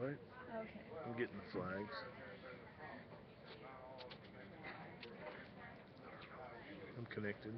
right? Okay. I'm getting the flags. I'm connected.